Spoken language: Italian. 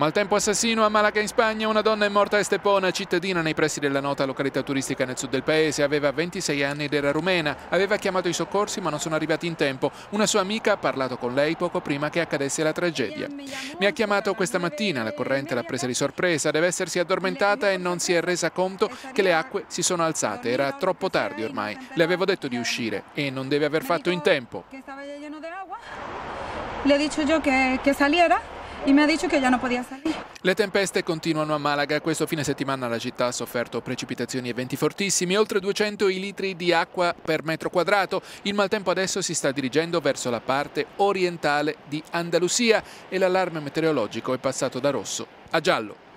Maltempo assassino a Malaga in Spagna, una donna è morta a Estepona, cittadina nei pressi della nota località turistica nel sud del paese, aveva 26 anni ed era rumena, aveva chiamato i soccorsi ma non sono arrivati in tempo. Una sua amica ha parlato con lei poco prima che accadesse la tragedia. Mi ha chiamato questa mattina, la corrente l'ha presa di sorpresa, deve essersi addormentata e non si è resa conto che le acque si sono alzate, era troppo tardi ormai, le avevo detto di uscire e non deve aver fatto in tempo. Le ho detto io che, che saliera e mi ha detto che già non poteva salire. Le tempeste continuano a Malaga. Questo fine settimana la città ha sofferto precipitazioni e venti fortissimi, oltre 200 i litri di acqua per metro quadrato. Il maltempo adesso si sta dirigendo verso la parte orientale di Andalusia e l'allarme meteorologico è passato da rosso a giallo.